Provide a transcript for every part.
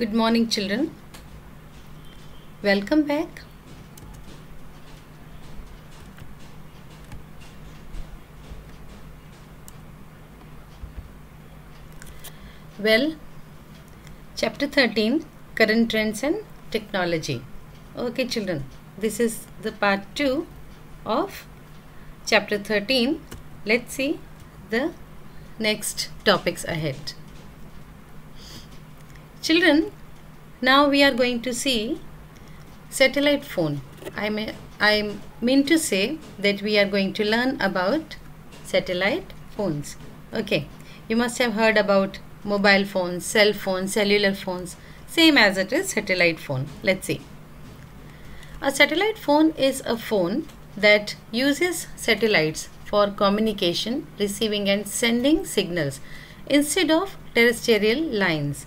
Good morning, children. Welcome back. Well, chapter 13 Current Trends and Technology. Okay, children, this is the part 2 of chapter 13. Let's see the next topics ahead. Children, now we are going to see satellite phone. I may I mean to say that we are going to learn about satellite phones. Okay, you must have heard about mobile phones, cell phones, cellular phones, same as it is satellite phone. Let's see. A satellite phone is a phone that uses satellites for communication, receiving and sending signals instead of terrestrial lines.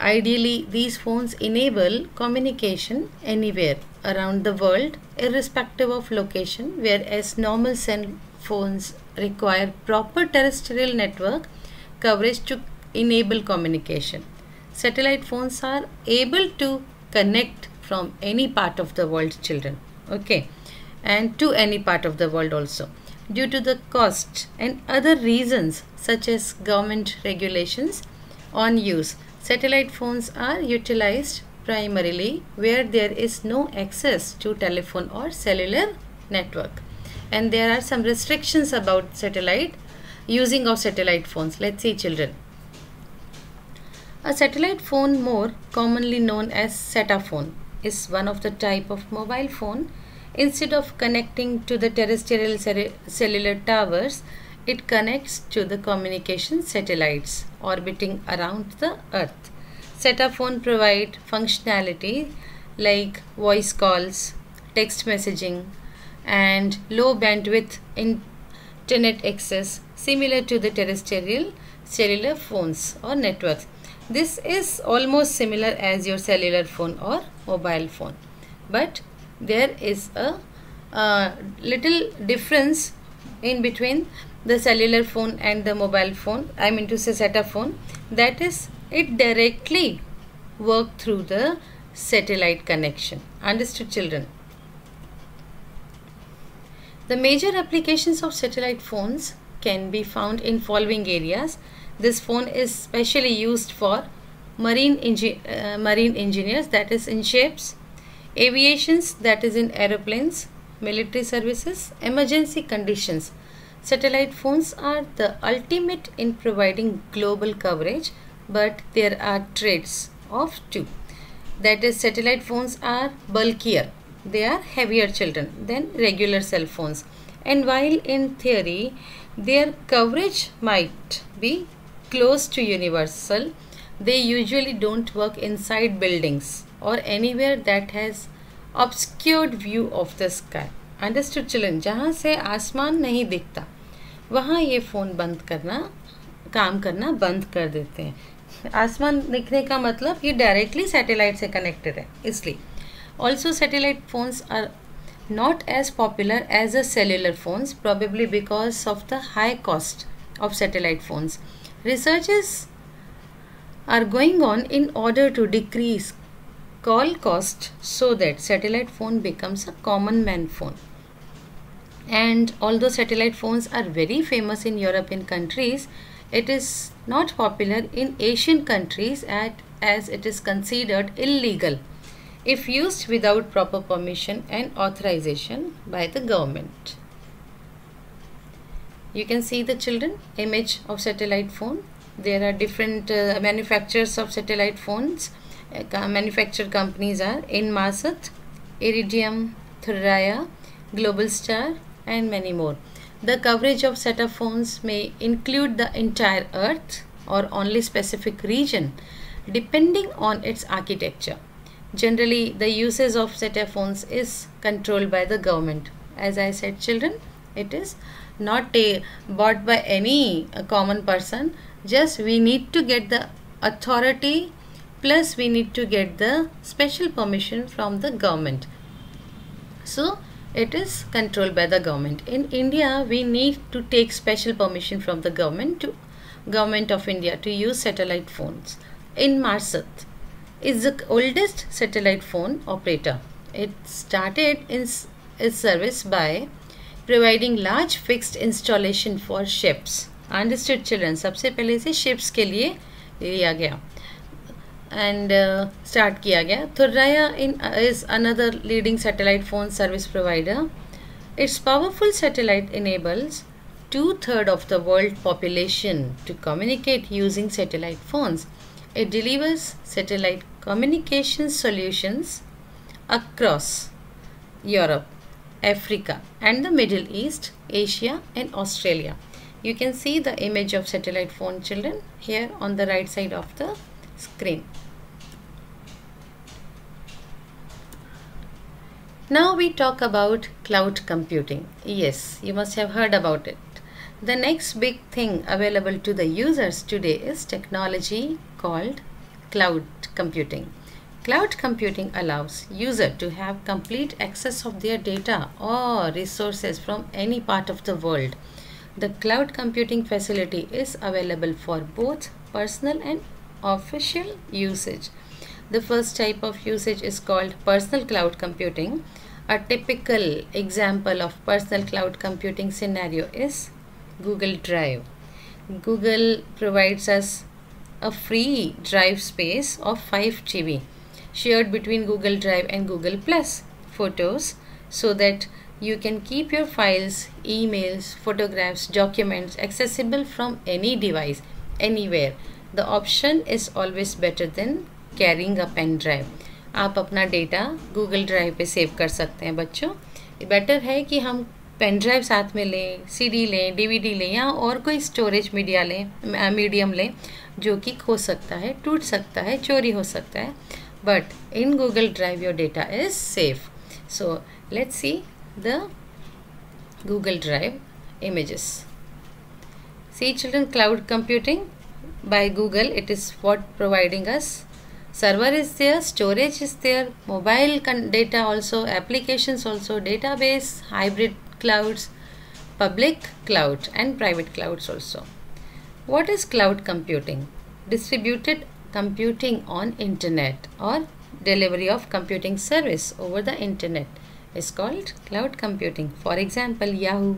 Ideally, these phones enable communication anywhere around the world irrespective of location whereas normal cell phones require proper terrestrial network coverage to enable communication. Satellite phones are able to connect from any part of the world children okay and to any part of the world also due to the cost and other reasons such as government regulations on use satellite phones are utilized primarily where there is no access to telephone or cellular network. And there are some restrictions about satellite using of satellite phones. Let's see children. A satellite phone more commonly known as sataphone is one of the type of mobile phone. Instead of connecting to the terrestrial cellular towers it connects to the communication satellites orbiting around the earth. Sataphone provide functionality like voice calls text messaging and low bandwidth internet access similar to the terrestrial cellular phones or networks. This is almost similar as your cellular phone or mobile phone. But there is a, a little difference in between the cellular phone and the mobile phone I mean to say set phone that is it directly work through the satellite connection understood children the major applications of satellite phones can be found in following areas this phone is specially used for marine, uh, marine engineers that is in ships, aviations that is in aeroplanes, military services, emergency conditions. Satellite phones are the ultimate in providing global coverage but there are traits of two. That is satellite phones are bulkier. They are heavier children than regular cell phones and while in theory their coverage might be close to universal, they usually don't work inside buildings or anywhere that has obscured view of the sky. Understood children? जहाँ से आसमान नहीं दिखता वहाँ ये phone बंद करना, काम करना बंद कर देते हैं। आसमान दिखने का मतलब ये डायरेक्टली सैटेलाइट से कनेक्टेड है, इसलिए। Also satellite phones are not as popular as a cellular phones probably because of the high cost of satellite phones research are going on in order to decrease call cost so that satellite phone becomes a common man phone And although satellite phones are very famous in European countries, it is not popular in Asian countries at, as it is considered illegal if used without proper permission and authorization by the government. You can see the children image of satellite phone. There are different uh, manufacturers of satellite phones. Uh, manufacturer companies are Inmarsat, Iridium, Thuraya, Globalstar and many more. The coverage of satellite phones may include the entire earth or only specific region depending on its architecture. Generally, the uses of satellite phones is controlled by the government. As I said children, it is not a, bought by any uh, common person just we need to get the authority plus we need to get the special permission from the government so it is controlled by the government. In India, we need to take special permission from the government to government of India to use satellite phones. Inmarsat is the oldest satellite phone operator. It started in its service by providing large fixed installation for ships. Understood children, सबसे पहले इसे ships के लिए लिया गया and uh, start किया गया Thurraya in uh, is another leading satellite phone service provider. Its powerful satellite enables two-thirds of the world population to communicate using satellite phones. It delivers satellite communication solutions across Europe, Africa and the Middle East, Asia and Australia. You can see the image of satellite phone children here on the right side of the screen. Now we talk about cloud computing. Yes, you must have heard about it. The next big thing available to the users today is technology called cloud computing. Cloud computing allows user to have complete access of their data or resources from any part of the world. The cloud computing facility is available for both personal and official usage. The first type of usage is called personal cloud computing. A typical example of personal cloud computing scenario is Google Drive. Google provides us a free drive space of 5 GB shared between Google Drive and Google Plus photos so that you can keep your files, emails, photographs, documents accessible from any device, anywhere. The option is always better than carrying a pen drive. आप अपना data Google drive पे save कर सकते हैं बच्चों। Better है कि हम पेन ड्राइव साथ में लें सीडी लें डीवीडी लें या और कोई स्टोरेज मीडिया लें मीडियम लें, जो कि खो सकता है, टूट सकता है, चोरी हो सकता है। But in Google drive your data is safe so let's see the Google drive images. See children, cloud computing? By google it is what providing us server is there storage is there mobile data also applications also database hybrid clouds, public cloud and private clouds also. What is cloud computing? Distributed computing on internet or delivery of computing service over the internet is called cloud computing. For example, Yahoo,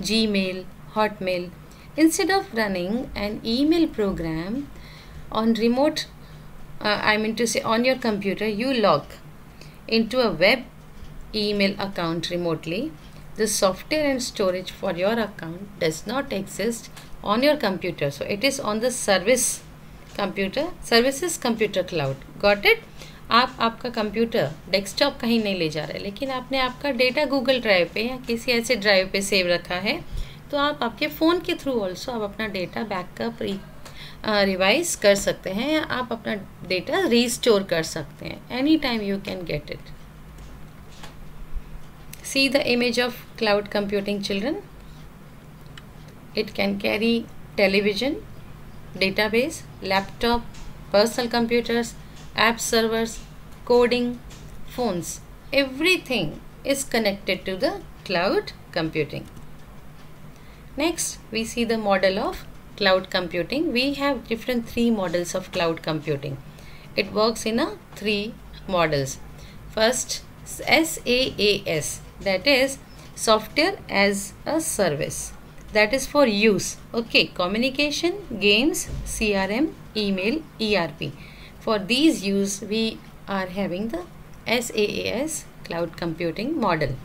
Gmail, Hotmail. Instead of running an email program on remote, uh, I mean to say on your computer, you log into a web email account remotely the software and storage for your account does not exist on your computer so it is on the service computer services computer cloud got it आप आपका computer desktop कहीं नहीं ले जा रहे लेकिन आपने आपका डेटा गूगल ड्राइव पे या किसी ऐसे ड्राइव पे सेव रखा है तो आप आपके फ़ोन के थ्रू ऑल्सो आप अपना डेटा बैकअप री रिवाइज कर सकते हैं या आप अपना डेटा रीस्टोर कर सकते हैं. Any time you can get it see the image of cloud computing children it can carry television data base laptop personal computers app servers coding phones everything is connected to the cloud computing Next, we see the model of cloud computing. We have different three models of cloud computing. It works in a three models. First, SaaS that is software as a service that is for use okay communication games crm email erp for these use we are having the saas cloud computing model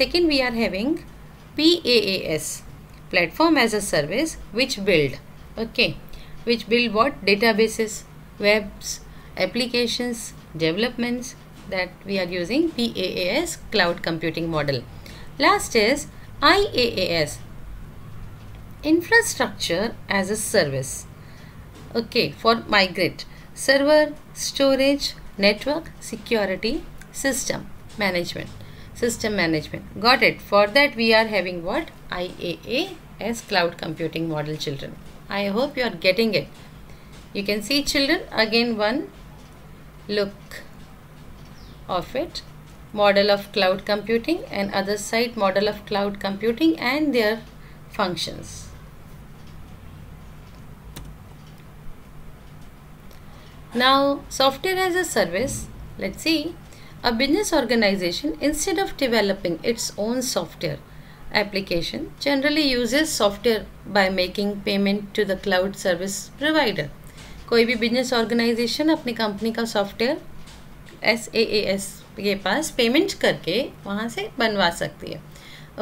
second we are having paas platform as a service which build okay which build what databases webs applications developments that we are using PaaS cloud computing model. Last is IaaS infrastructure as a service. Okay, for migrate server, storage, network, security, system management. System management. Got it. For that we are having what? IaaS cloud computing model children. I hope you are getting it. You can see children again one look of it model of cloud computing and other side model of cloud computing and their functions. Now, software as a service, let's see. A business organization, instead of developing its own software application, generally uses software by making payment to the cloud service provider. कोई भी business organisation अपनी company का software S A S के पास payment करके वहाँ से बनवा सकती है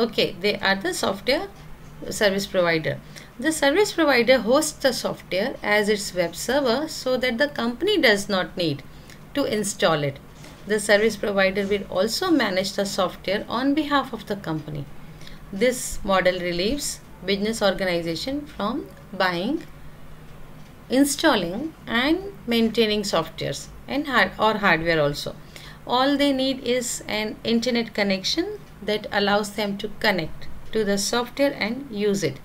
okay they are the software service provider The service provider hosts the software as its web server so that the company does not need to install it. The service provider will also manage the software on behalf of the company. this model relieves business organization from buying, installing and maintaining softwares and hard or hardware also. All they need is an internet connection that allows them to connect to the software and use it.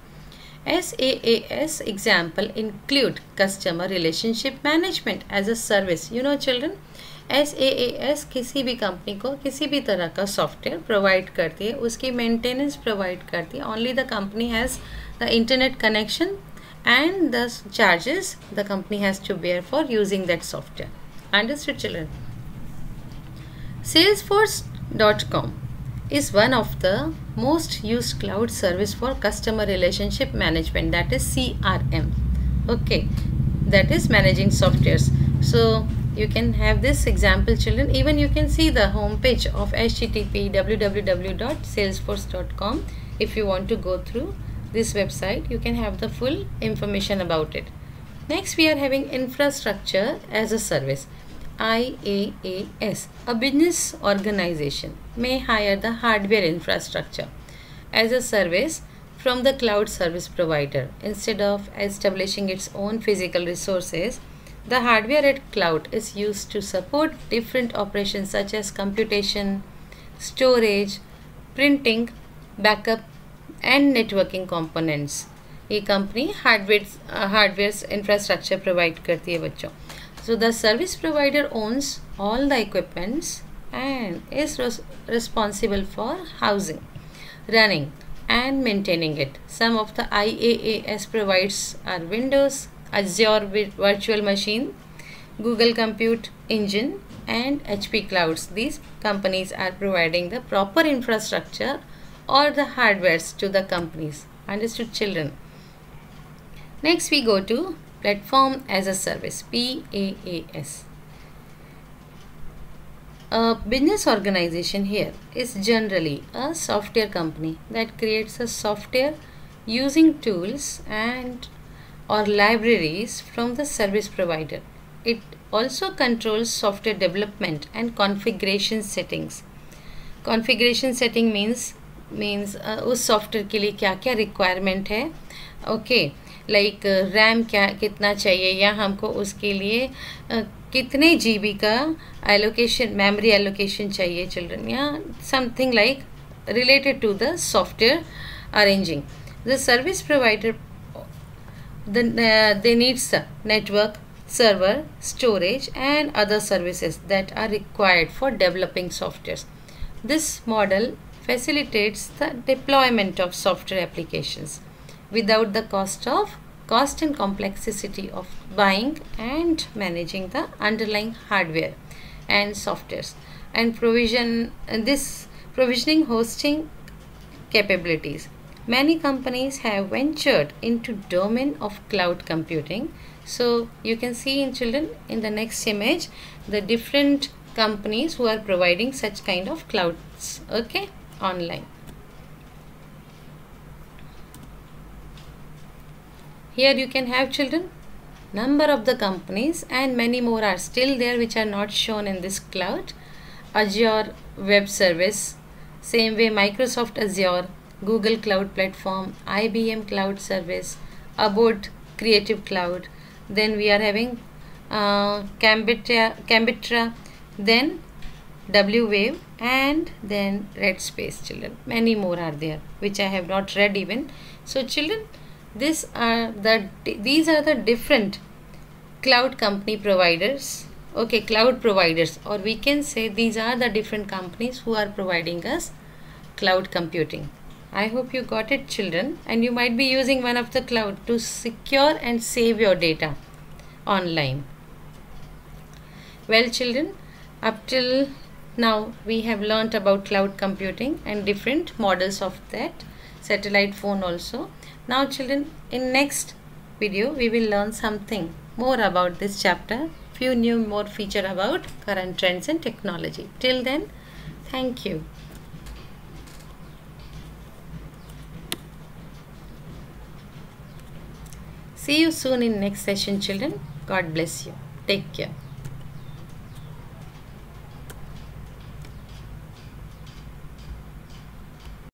SaaS example include customer relationship management as a service. You know children, SaaS किसी भी company को किसी भी तरह का software provide करती है उसकी मेंटेनेंस प्रोवाइड करती है only the company has the internet connection and the charges the company has to bear for using that software. Understood children? Salesforce.com is one of the most used cloud service for customer relationship management that is CRM okay that is managing softwares so you can have this example children. Even you can see the home page of http www.salesforce.com if you want to go through this website you can have the full information about it. Next we are having infrastructure as a service IaaS, a business organization, may hire the hardware infrastructure as a service from the cloud service provider. Instead of establishing its own physical resources, the hardware at cloud is used to support different operations such as computation, storage, printing, backup, and networking components. ये company hardware hardware infrastructure provide करती है बच्चों so the service provider owns all the equipments and is res responsible for housing, running and maintaining it. Some of the IaaS provides are Windows, Azure Virtual Machine, Google Compute Engine and HP Clouds. These companies are providing the proper infrastructure or the hardwares to the companies. Understood children? Next we go to Platform as a Service PaaS. A business organization here is generally a software company that creates a software using tools and or libraries from the service provider. It also controls software development and configuration settings. Configuration setting means means uh, software के लिए क्या क्या requirement है okay okay. RAM uh, क्या कितना चाहिए या हमको उसके लिए uh, कितने जीबी का एलोकेशन मेमोरी एलोकेशन चाहिए चिल्ड्रन या something like related to the software arranging the service provider the, uh, they needs network server storage and other services that are required for developing softwares. This model facilitates the deployment of software applications without the cost of cost and complexity of buying and managing the underlying hardware and softwares. And provision and this provisioning hosting capabilities many companies have ventured into domain of cloud computing so you can see in children in the next image the different companies who are providing such kind of clouds okay online Here you can have children. Number of the companies and many more are still there which are not shown in this cloud. Azure Web Service, same way Microsoft Azure, Google Cloud Platform, IBM Cloud Service, Adobe Creative Cloud. Then we are having uh, Kamatera, then WWave and then Rackspace children. Many more are there which I have not read even. So children this are the these are the different cloud company providers okay cloud providers or we can say these are the different companies who are providing us cloud computing i hope you got it children and you might be using one of the cloud to secure and save your data online Well, children, up till now we have learnt about cloud computing and different models of that satellite phone also. Now, children, in next video we will learn something more about this chapter. Few new more feature about current trends and technology. Till then, thank you. See you soon in next session children. God bless you. Take care.